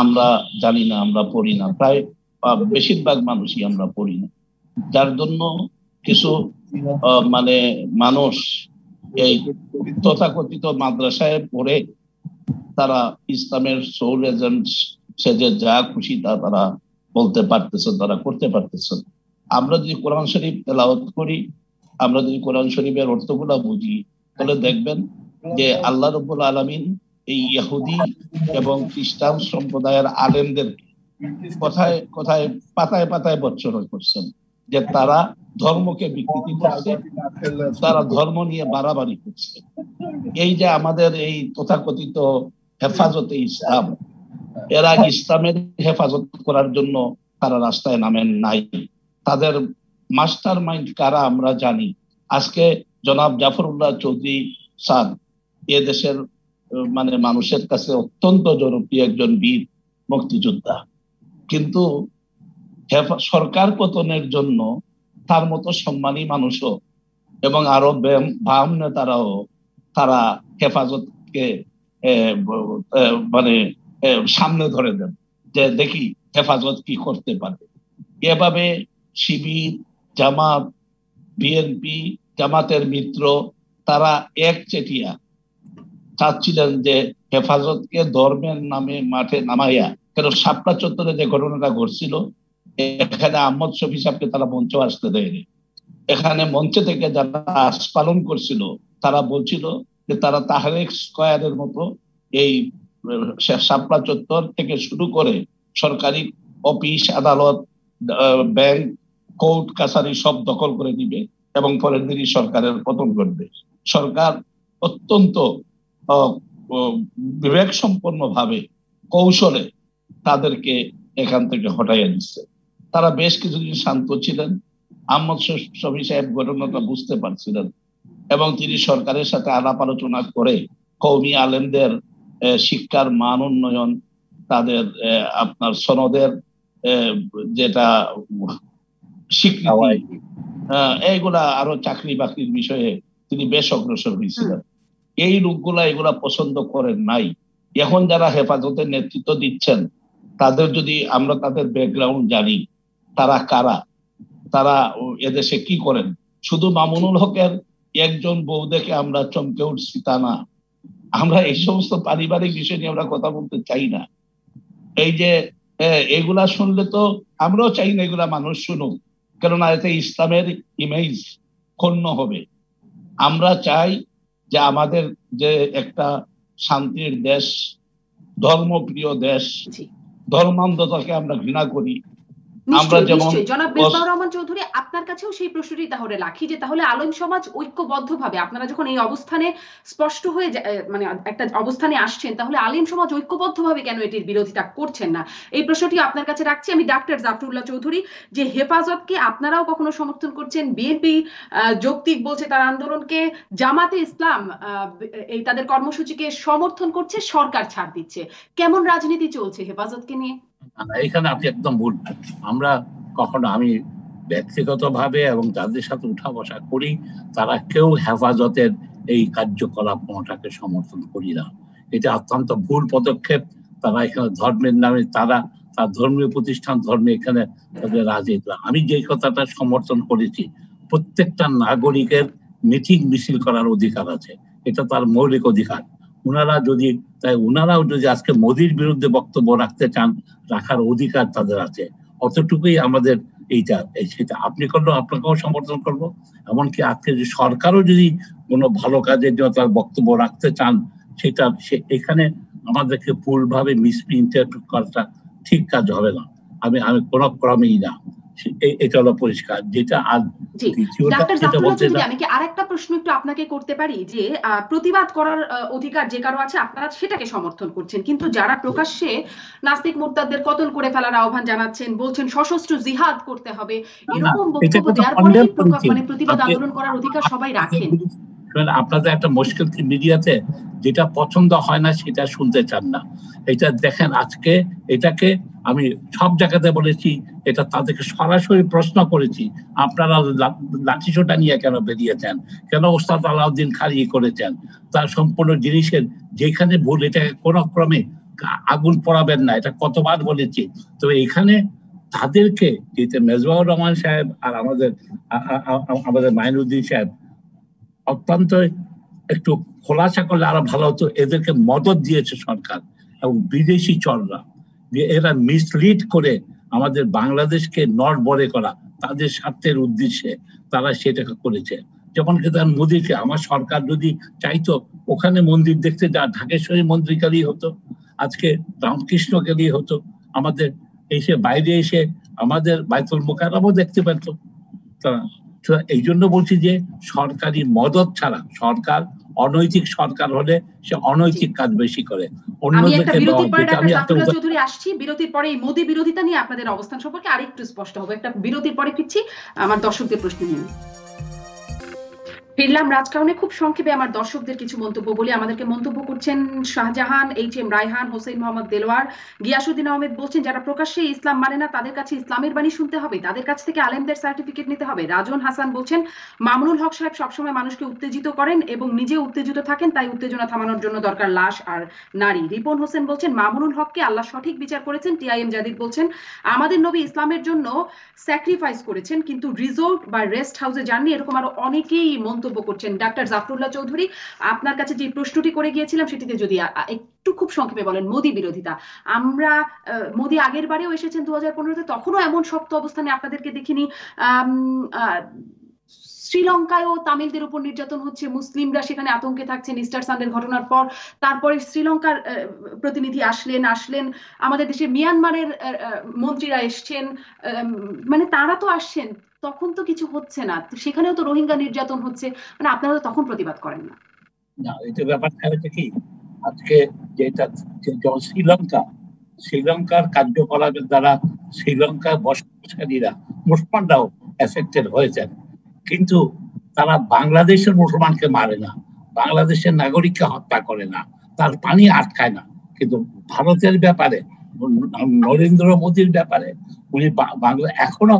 আমরা জানি না, আমরা পড়ি না। প্রায় বেশিরভাগ মানুষই আমরা পড়ি না। যার জন্য কিছু মানে মানুষ এই তথাকথিত মাদ্রাসায় পড়ে তারা ইসলামের সোল এজেন্ট সে যে যা খুশি তা তারা বলতে পারতেছে, তারা করতে পারতেছে। আমরা যদি কোরআন শরীফ তেলাওয়াত করি, আমরা যদি কোরআন শরীফের অর্থগুলা বুঝি, তাহলে দেখবেন যে আল্লাহ রব্বুল আলমিন এই ইহুদি এবং খ্রিস্টান সম্প্রদায়ের আলেমদের কোথায় কোথায় পাতায় পাতায় বর্চনা করছেন যে তারা ধর্মকে বিকৃতি করছে, তারা ধর্ম নিয়ে বাড়াবাড়ি করছে। এই যে আমাদের এই তথাকথিত হেফাজতে ইসলাম এরা ইসলামের হেফাজত করার জন্য তারা রাস্তায় নামেন নাই। তাদের মাস্টার মাইন্ড কারা আমরা জানি। আজকে জনাব জাফরুল্লাহ চৌধুরী সাদ এ দেশের মানে মানুষের কাছে অত্যন্ত জনপ্রিয় একজন বীর মুক্তিযোদ্ধা। কিন্তু সরকার পতনের জন্য তার মতো সম্মানী মানুষও এবং আরও বাম- নেতারাও তারা হেফাজতকে মানে সামনে ধরে দেন যে দেখি হেফাজত কি করতে পারে। এভাবে শিবির, জামাত, বিএনপি, জামাতের মিত্র তারা এক চেটিয়া চাচ্ছিলেন যে হেফাজতকে ধর্মের নামে মাঠে নামাইয়া। কেন সাপটা চত্বরে যে ঘটনাটা ঘটছিল, এখানে আহমদ শফি সাহেবকে তারা মঞ্চ আসতে দেয়নি। এখানে মঞ্চে থেকে যারা আস্পালন করছিল, তারা বলছিল যে তারা তাহারেক স্কয়ারের মতো এই শাপলা চত্বর থেকে শুরু করে সরকারি অফিস, আদালত ব্যাংক, কোর্ট, কাছারি সব দখল করে দিবে এবং পরের দিনই সরকারের পতন করবে সরকার অত্যন্ত বিবেক সম্পন্ন ভাবে কৌশলে তাদেরকে এখান থেকে হটাইয়া দিচ্ছে। তারা বেশ কিছুদিন শান্ত ছিলেন। আহমদ শফ- সাহেব ঘটনাটা বুঝতে পারছিলেন এবং তিনি সরকারের সাথে আলাপ আলোচনা করে কৌমি আলেমদের শিক্ষার মান উন্নয়ন তাদের আপনার সনদের যেটা স্বীকৃতি এইগুলা আরও চাকরি বাকরির বিষয়ে তিনি বেশ অগ্রসর হয়েছিলেন। এই লোকগুলা এগুলা পছন্দ করেন নাই। এখন যারা হেফাজতের নেতৃত্ব দিচ্ছেন তাদের যদি আমরা তাদের ব্যাকগ্রাউন্ড জানি তারা কারা? তারা এদেশে কি করেন? শুধু মামুনুল হকের একজন বউ দেখে আমরা চমকে উঠছি তা না। আমরা এই সমস্ত পারিবারিক বিষয় নিয়ে আমরা কথা বলতে চাই না। এই যে এগুলা শুনলে তো আমরাও চাই না এগুলা মানুষ শুনুক। কেননা এতে ইসলামের ইমেজ ক্ষণ হবে। আমরা চাই যে আমাদের যে একটা শান্তির দেশ ধর্মপ্রিয় দেশ ধর্মান্ধতাকে আমরা ঘৃণা করি। আমরা যেমন জনাব রহমান চৌধুরী আপনার কাছেও সেই প্রশ্নটি তাহলে রাখি যে তাহলে আলম সমাজ ঐক্যবদ্ধভাবে আপনারা যখন এই অবস্থানে স্পষ্ট হয়ে মানে একটা অবস্থানে আসছেন তাহলে আলিম সমাজ ঐক্যবদ্ধভাবে কেন এটির বিরোধিতা করছেন না? এই প্রশ্নটি আপনার কাছে রাখছি আমি ডাক্তার জাফরুল্লাহ চৌধুরী যে হেফাজতকে আপনারাও কখনো সমর্থন করছেন? বিএনপি যৌক্তিক বলছে তার আন্দোলনকে জামাতে ইসলাম আহ, এই তাদের কর্মসূচিকে সমর্থন করছে সরকার ছাড় দিচ্ছে। কেমন রাজনীতি চলছে হেফাজতকে নিয়ে? এখানে আপনি একদম ভুল। আমরা কখনো, আমি ব্যক্তিগতভাবে এবং যাদের সাথে উঠা বসা করি, তারা কেউ হেফাজতের এই কার্যকলাপ কোনোটাকে সমর্থন করি না। এটা অত্যন্ত ভুল পদক্ষেপ। তারা এখানে ধর্মের নামে, তারা তার ধর্মীয় প্রতিষ্ঠান, ধর্মে এখানে তাদের রাজনীতি আমি যে কথাটা সমর্থন করেছি, প্রত্যেকটা নাগরিকের মিটিং মিছিল করার অধিকার আছে। এটা তার মৌলিক অধিকার। ওনারা যদি, তাই ওনারাও যদি আজকে মোদির বিরুদ্ধে বক্তব্য রাখতে চান, রাখার অধিকার তাদের আছে। অতটুকুই আমাদের এইটা সেটা। আপনি করলেও আপনাকেও সমর্থন করব। এমনকি আজকে যে সরকারও যদি কোনো ভালো কাজের জন্য তার বক্তব্য রাখতে চান, সেটা সে, এখানে আমাদেরকে ভুলভাবে মিসপ্রিন্টারপ্রিট করাটা ঠিক কাজ হবে না। আমি আমি কোনো ক্রমেই না। এটা হলো পরিষ্কার যেটা আর আমি কি আরেকটা প্রশ্ন একটু আপনাকে করতে পারি যে প্রতিবাদ করার অধিকার যে কারও আছে আপনারা সেটাকে সমর্থন করছেন। কিন্তু যারা প্রকাশ্যে নাস্তিক মোর্তাদের কতল করে ফেলার আহ্বান জানাচ্ছেন বলছেন সশস্ত্র জিহাদ করতে হবে এরকম বক্তব্য দেওয়ার পরে মানে প্রতিবাদ আন্দোলন করার অধিকার সবাই রাখেন। শুনেন, আপনাদের একটা মুশকিল কি মিডিয়াতে যেটা পছন্দ হয় না সেটা শুনতে চান না। এটা দেখেন আজকে এটাকে আমি সব জায়গাতে বলেছি এটা তাদেরকে সরাসরি প্রশ্ন করেছি আপনারা লাঠিসোটা নিয়ে কেন বেরিয়েছেন? কেন ওস্তাদ আলাউদ্দিন খারিয়ে করেছেন? তার সম্পূর্ণ জিনিসের যেখানে ভুল এটাকে কোনো ক্রমে আগুন পড়াবেন না এটা কতবার বলেছি। তো এখানে তাদেরকে যেতে মেজবাউর রহমান সাহেব আর আমাদের আমাদের মাইনুদ্দিন সাহেব অত্যন্ত একটু খোলাসা করলে আরও ভালো হতো। এদেরকে মদত দিয়েছে সরকার এবং বিদেশি চররা যে এরা মিসলিড করে আমাদের বাংলাদেশকে নড়বড়ে করা, তাদের স্বার্থের উদ্দেশ্যে তারা সেটাকে করেছে। যেমন কি তার মোদীকে, আমার সরকার যদি চাইতো, ওখানে মন্দির দেখতে যা, ঢাকেশ্বরী মন্দির গেলেই হতো, আজকে রামকৃষ্ণ গেলেই হতো, আমাদের এসে বাইরে এসে আমাদের বাইতুল মোকাররামও দেখতে পেত তারা এই জন্য বলছি যে সরকারি মদত ছাড়া সরকার অনৈতিক সরকার হলে সে অনৈতিক কাজ বেশি করে। অন্যদেরকে আমি চৌধুরী আসছি। বিরতির পরে এই মোদি বিরোধিতা নিয়ে আপনাদের অবস্থান সম্পর্কে আরেকটু স্পষ্ট হবে। একটা বিরতির পরে ফিরছি আমার দর্শকদের প্রশ্ন নিয়ে। ফিরলাম রাজকারণে খুব সংক্ষেপে আমার দর্শকদের কিছু মন্তব্য বলি। আমাদেরকে মন্তব্য করছেন শাহজাহান, এইচ এম রায়হান, হোসেন মোহাম্মদ দেলোয়ার। গিয়াসুদ্দিন আহমেদ বলছেন, যারা প্রকাশ্যে ইসলাম মানে না, তাদের কাছে ইসলামের বাণী শুনতে হবে। তাদের কাছ থেকে আলেমদের সার্টিফিকেট নিতে হবে। রাজন হাসান বলছেন, মামুনুল হক সাহেব সবসময় মানুষকে উত্তেজিত করেন এবং নিজে উত্তেজিত থাকেন, তাই উত্তেজনা থামানোর জন্য দরকার লাশ আর নারী। রিপন হোসেন বলছেন, মামুনুল হককে আল্লাহ সঠিক বিচার করেছেন। টিআইএম জাদিদ বলছেন, আমাদের নবী ইসলামের জন্য স্যাক্রিফাইস করেছেন, কিন্তু রিসোর্ট বা রেস্ট হাউসে যাননি। এরকম আরও অনেকেই মন্তব্য করছেন ডাক্তার জাফরুল্লাহ চৌধুরী। আপনার কাছে যে প্রশ্নটি করে গিয়েছিলাম, সেটিতে যদি একটু খুব সংক্ষেপে বলেন, মোদী বিরোধিতা। আমরা মোদী আগের বারেও এসেছেন দু হাজার পনেরোতে, তখনও এমন শক্ত অবস্থানে আপনাদেরকে দেখিনি। শ্রীলঙ্কায়ও তামিলদের উপর নির্যাতন হচ্ছে, মুসলিমরা সেখানে আতঙ্কে থাকছেন ইস্টার সানডের ঘটনার পর। তারপরে শ্রীলঙ্কার প্রতিনিধি আসলেন আসলেন। আমাদের দেশে মিয়ানমারের মন্ত্রীরা এসছেন মানে তারা তো আসছেন। তখন তো কিছু হচ্ছে না। সেখানেও তো রোহিঙ্গা নির্যাতন হচ্ছে। মানে আপনারা তো তখন প্রতিবাদ করেন না। না ব্যাপারটা হচ্ছে কি, আজকে যেটা শ্রীলঙ্কা, শ্রীলঙ্কার কার্যকলাপের দ্বারা শ্রীলঙ্কার বসবাসকারীরা, মুসলমানরাও এফেক্টেড কিন্তু তারা বাংলাদেশের মুসলমানকে মারে না, বাংলাদেশের নাগরিককে হত্যা করে না, তার পানি আটকায় না। কিন্তু ভারতের ব্যাপারে, নরেন্দ্র মোদীর ব্যাপারে, উনি বাংলা, এখনও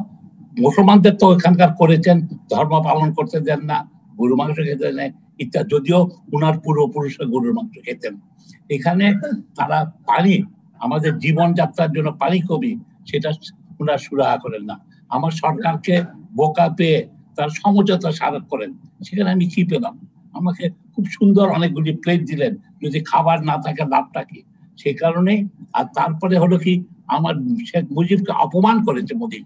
মুসলমানদের তো ওখানকার করেছেন, ধর্ম পালন করতে দেন না গরু মাংস খেতে দেয় ইত্যাদি। যদিও উনার পূর্বপুরুষরা গরুর মাংস খেতেন। এখানে তারা পানি, আমাদের জীবনযাত্রার জন্য পানি কবি, সেটা উনার সুরাহা করেন না। আমার সরকারকে বোকা পেয়ে তার সমঝোতা স্মারক করেন। সেখানে আমি কি পেলাম? আমাকে খুব সুন্দর অনেকগুলি প্লেট দিলেন। যদি খাবার না থাকে, লাভটা কি? সেই কারণে, আর তারপরে হলো কি, আমার শেখ মুজিবকে অপমান করেছে মোদী।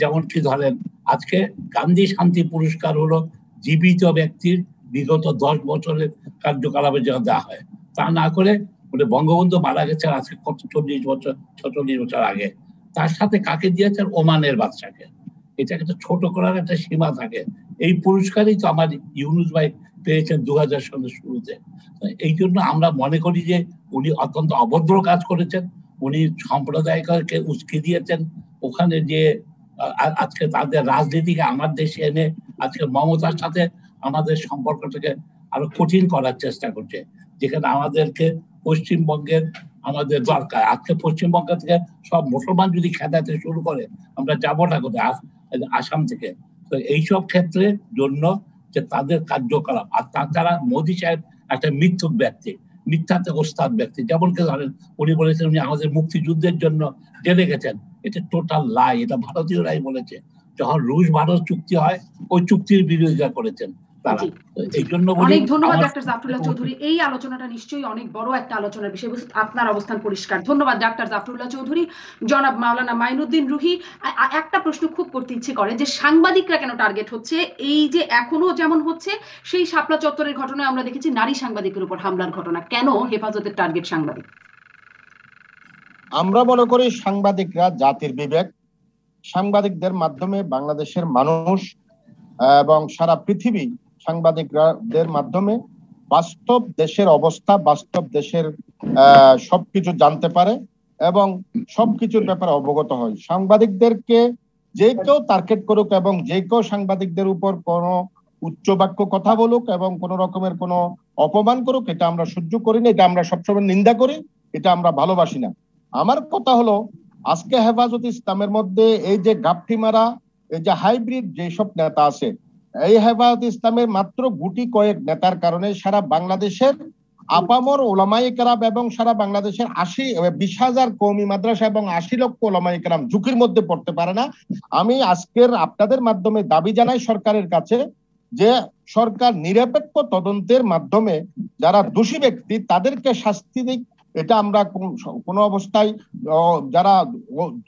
যেমন কি ধরেন, আজকে গান্ধী শান্তি পুরস্কার হলো জীবিত ব্যক্তির বিগত দশ বছরের কার্যকলাপের জন্য দেওয়া হয়। তা না করে বলে বঙ্গবন্ধু মারা গেছে আজকে কত চল্লিশ বছর, ছচল্লিশ বছর আগে। তার সাথে কাকে দিয়েছেন? ওমানের বাদশাকে। এটাকে একটা ছোট করার একটা সীমা থাকে। এই পুরস্কারই তো আমার ইউনুস ভাই পেয়েছেন দু হাজার সালের শুরুতে। এই জন্য আমরা মনে করি যে উনি অত্যন্ত অভদ্র কাজ করেছেন। উনি সম্প্রদায়কে উস্কে দিয়েছেন। ওখানে যে আজকে তাদের রাজনীতিকে আমার দেশে এনে আজকে মমতার সাথে আমাদের সম্পর্কটাকে আরও কঠিন করার চেষ্টা করছে। যেখানে আমাদেরকে পশ্চিমবঙ্গের আমাদের দরকার। আজকে পশ্চিমবঙ্গ থেকে সব মুসলমান যদি খেদাতে শুরু করে, আমরা যাবোটা কোথায়? আসাম থেকে। তো এইসব ক্ষেত্রে জন্য যে তাদের কার্যকলাপ, আর তাছাড়া মোদী সাহেব একটা মৃত্যুক ব্যক্তি, মিথ্যাতে ওস্তাদ ব্যক্তি। যেমন কে ধরেন, উনি বলেছেন উনি আমাদের মুক্তিযুদ্ধের জন্য জেনে গেছেন। এটা টোটাল লাই এটা ভারতীয়রাই বলেছে। যখন রুশ ভারত চুক্তি হয় ওই চুক্তির বিরোধিতা করেছেন এই জন্য অনেক ধন্যবাদ ডাক্তার জাফরুল্লাহ চৌধুরী। এই আলোচনাটা নিশ্চয়ই অনেক বড় একটা আলোচনার বিষয়বস্তু আপনার অবস্থান পরিষ্কার। ধন্যবাদ ডাক্তার জাফরুল্লাহ চৌধুরী। জনাব মাওলানা মাইনুদ্দিন রুহি একটা প্রশ্ন খুব করতে ইচ্ছে করে যে সাংবাদিকরা কেন টার্গেট হচ্ছে? এই যে এখনও যেমন হচ্ছে সেই শাপলা চত্বরের ঘটনায় আমরা দেখেছি নারী সাংবাদিকের উপর হামলার ঘটনা। কেন হেফাজতের টার্গেট সাংবাদিক? আমরা মনে করি সাংবাদিকরা জাতির বিবেক। সাংবাদিকদের মাধ্যমে বাংলাদেশের মানুষ এবং সারা পৃথিবী সাংবাদিকদের মাধ্যমে বাস্তব দেশের অবস্থা, বাস্তব দেশের সবকিছু জানতে পারে এবং সবকিছুর ব্যাপারে অবগত হয়। সাংবাদিকদেরকে যে কেউ টার্গেট করুক এবং যে কেউ সাংবাদিকদের উপর কোনো উচ্চ বাক্য কথা বলুক এবং কোন রকমের কোনো অপমান করুক, এটা আমরা সহ্য করি না, এটা আমরা সবসময় নিন্দা করি, এটা আমরা ভালোবাসি না। আমার কথা হলো, আজকে হেফাজত ইসলামের মধ্যে এই যে গাপটি মারা, এই যে হাইব্রিড যেসব নেতা আছে, এই হেফাজত ইসলামের মাত্র গুটি কয়েক নেতার কারণে সারা বাংলাদেশের আপামর ওলামাই কেরাম এবং সারা বাংলাদেশের আশি, বিশ হাজার কৌমি মাদ্রাসা এবং আশি লক্ষ ওলামাই কেরাম ঝুঁকির মধ্যে পড়তে পারে না। আমি আজকের আপনাদের মাধ্যমে দাবি জানাই সরকারের কাছে যে সরকার নিরপেক্ষ তদন্তের মাধ্যমে যারা দোষী ব্যক্তি, তাদেরকে শাস্তি এটা আমরা কোনো অবস্থায় যারা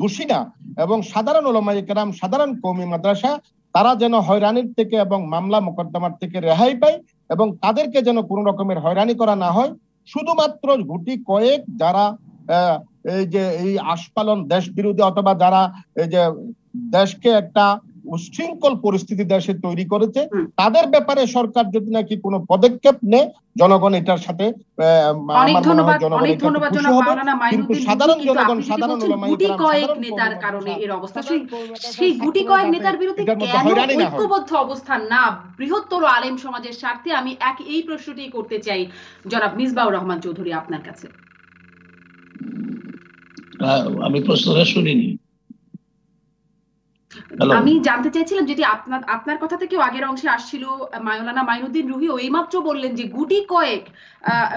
দোষী না, এবং সাধারণ ওলামাই সাধারণ কৌমি মাদ্রাসা, তারা যেন হয়রানির থেকে এবং মামলা মোকদ্দমার থেকে রেহাই পায় এবং তাদেরকে যেন কোনো রকমের হয়রানি করা না হয়, শুধুমাত্র গুটি কয়েক যারা এই যে এই আশপালন দেশ বিরোধী অথবা যারা এই যে দেশকে একটা উচ্ছৃঙ্খল পরিস্থিতি দেশে তৈরি করেছে। তাদের ব্যাপারে সরকার যদি নাকি কোনো পদক্ষেপ নেয় জনগণ এটার সাথে কিন্তু সাধারণ জনগণ, সাধারণ বলছেন ওলামায়ে গুটি কেরাম, কয়েক সাধারণ নেতার কারণে এর অবস্থা। সেই গুটি কয়েক নেতার বিরুদ্ধে কেন। ঐক্যবদ্ধ অবস্থান না? বৃহত্তর আলেম সমাজের স্বার্থে আমি এক এই প্রশ্নটি করতে চাই জনাব মিসবাউর রহমান চৌধুরী আপনার কাছে। আমি প্রশ্নটা শুনিনি। আমি জানতে চাইছিলাম যেটি আপনার আপনার কথা থেকেও আগের অংশে আসছিল মাওলানা মাইনুদ্দিন রুহিও এইমাত্র বললেন যে গুটি কয়েক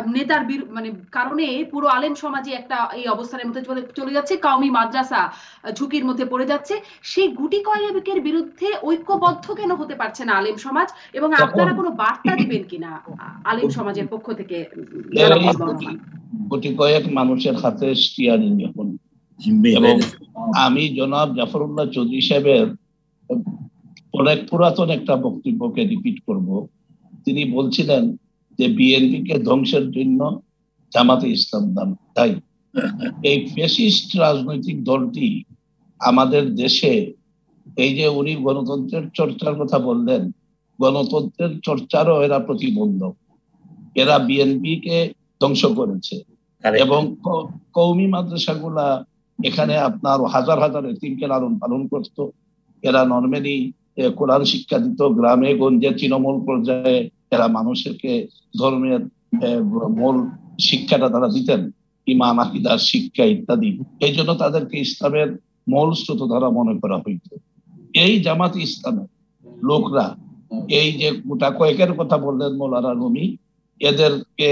নেতার মানে কারণে পুরো আলেম সমাজে একটা এই অবস্থানের মধ্যে চলে যাচ্ছে কাউমি মাদ্রাসা ঝুঁকির মধ্যে পড়ে যাচ্ছে। সেই গুটি কয়েকের বিরুদ্ধে ঐক্যবদ্ধ কেন হতে পারছে না আলেম সমাজ? এবং আপনারা কোনো বার্তা দিবেন কিনা আলেম সমাজের পক্ষ থেকে? গুটি- কয়েক মানুষের হাতে স্টিয়ারিং এখন। এবং আমি জনাব জাফরুল্লাহ চৌধুরী সাহেবের অনেক পুরাতন একটা বক্তব্যকে রিপিট করব। তিনি বলছিলেন যে বিএনপি কে ধ্বংসের জন্য জামাতে ইসলাম দাম তাই এই ফেসিস্ট রাজনৈতিক দলটি আমাদের দেশে এই যে উনি গণতন্ত্রের চর্চার কথা বললেন গণতন্ত্রের চর্চারও এরা প্রতিবন্ধক। এরা বিএনপি কে ধ্বংস করেছে। এবং কৌমি মাদ্রাসাগুলা এখানে আপনার হাজার হাজার এতিমকে লালন পালন করত। এরা নর্মালি কোরআন শিক্ষা দিত, গ্রামে, গঞ্জে, তৃণমূল পর্যায়ে এরা মানুষকে ধর্মের মূল শিক্ষাটা তারা দিতেন। ইমান, আকিদার শিক্ষা ইত্যাদি। এই জন্য তাদেরকে ইসলামের মূল স্রোত ধারা মনে করা হইত। এই জামাত ইসলামের লোকরা, এই যে গোটা কয়েকের কথা বললেন মৌলানা রুমি, এদেরকে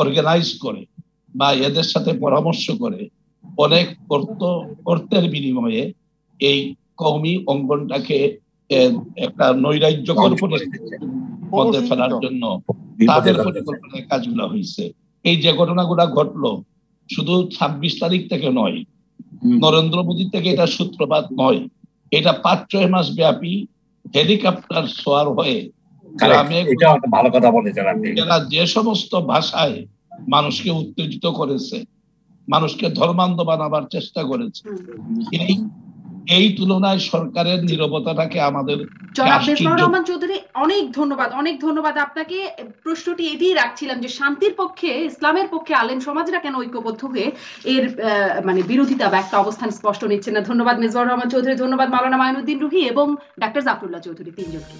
অর্গানাইজ করে বা এদের সাথে পরামর্শ করে অনেক অর্থ কর্তের বিনিময়ে এই কৌমি অঙ্গনটাকে একটা নৈরাজ্যকর মধ্যে ফেলার জন্য তাদের। পরিকল্পনায় কাজগুলো হয়েছে এই যে ঘটনাগুলো ঘটলো শুধু ছাব্বিশ তারিখ থেকে নয় নরেন্দ্র মোদী থেকে এটা সূত্রপাত নয় এটা পাঁচ ছয় মাস ব্যাপী হেলিকপ্টার সোয়ার হয়ে গ্রামে যে সমস্ত ভাষায় মানুষকে উত্তেজিত করেছে মানুষকে ধর্মান্ধ বানাবার চেষ্টা করেছে। এই এই তুলনায় সরকারের নীরবতাটাকে আমাদের রহমান চৌধুরী অনেক ধন্যবাদ অনেক ধন্যবাদ। আপনাকে প্রশ্নটি এটিই রাখছিলাম যে শান্তির পক্ষে ইসলামের পক্ষে আলেম সমাজরা কেন ঐক্যবদ্ধ হয়ে এর আহ, মানে বিরোধিতা বা একটা অবস্থান স্পষ্ট নিচ্ছে না? ধন্যবাদ মেজবাউর রহমান চৌধুরী ধন্যবাদ মাওলানা মাইনুদ্দিন রুহি এবং ডাক্তার জাফরুল্লাহ চৌধুরী তিনজনকে।